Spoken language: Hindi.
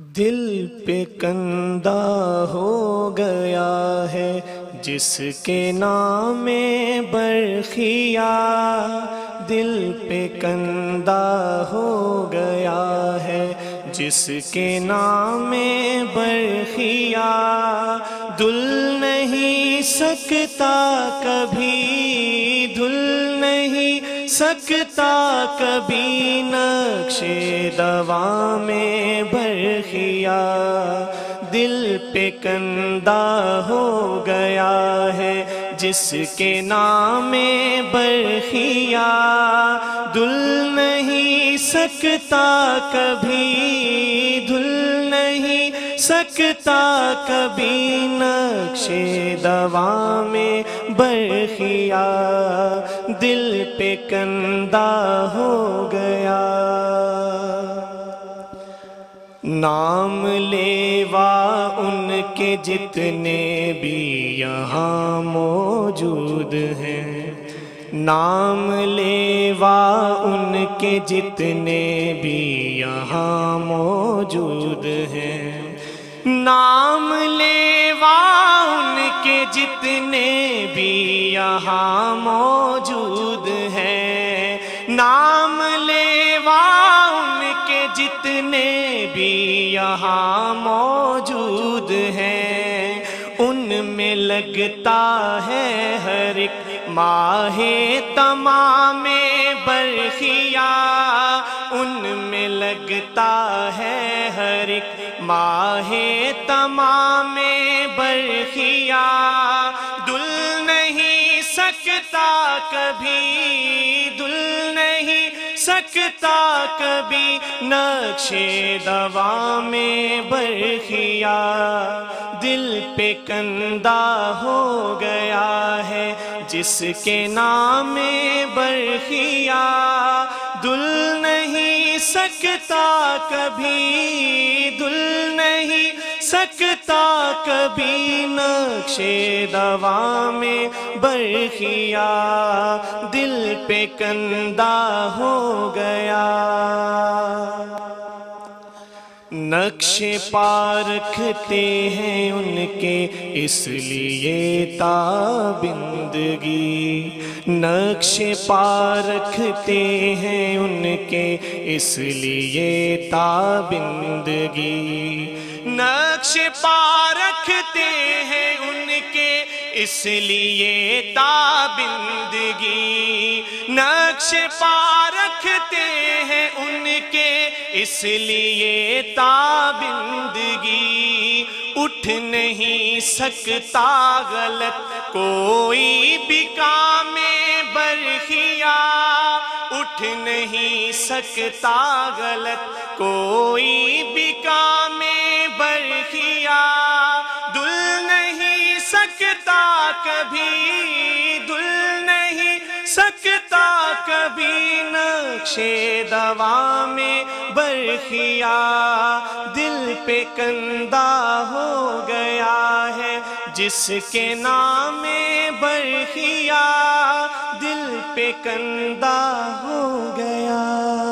दिल पे कंदा हो गया है, जिसके नाम बरखिया दिल पे कंदा हो गया है, जिसके नाम बरखिया दुल नहीं सकता कभी, धुल नहीं सकता कभी नक्शे दवा में बरखिया दिल पे कंदा हो गया है, जिसके नाम बरखिया दुल नहीं सकता कभी, धुल सकता कभी नक्शे दवा में बरखिया, दिल पे कंदा हो गया। नाम लेवा उनके जितने भी यहाँ मौजूद हैं। नाम लेवा उनके जितने भी यहाँ मौजूद हैं। नाम लेवा उनके जितने भी यहाँ मौजूद हैं। नाम लेवा उनके जितने भी यहाँ मौजूद हैं। उनमें लगता है हर एक माहे तमामे बरखिया, उनमें लगता है हर एक। माहे तमामे बरखिया, दुल नहीं सकता कभी, दुल नहीं सकता कभी, नक्शे दवा में बरखिया। दिल पे कंदा हो गया जिसके नाम बरखिया दुल नहीं सकता कभी, दुल नहीं सकता कभी नक्शे दवा में बरखिया। दिल पे कंदा हो गया। नक्शे पारखते हैं उनके, इसलिए ताबिंदगी। नक्शे पारखते हैं उनके, इसलिए ताबिंदगी। नक्शे पारखते हैं उनके, इसलिए ताबिंदगी। नक्श पारखते हैं उनके इसलिए ताबिंदगी उठ नहीं सकता गलत। कोई भी काम बरखिया उठ नहीं सकता गलत। कोई भी काम बरखिया दुल नहीं सकता कभी। दुल नहीं सकता कभी नक्शे दवा में बरखिया। दिल पे कंदा हो गया है, जिसके नाम बरखिया। दिल पे कंदा हो गया।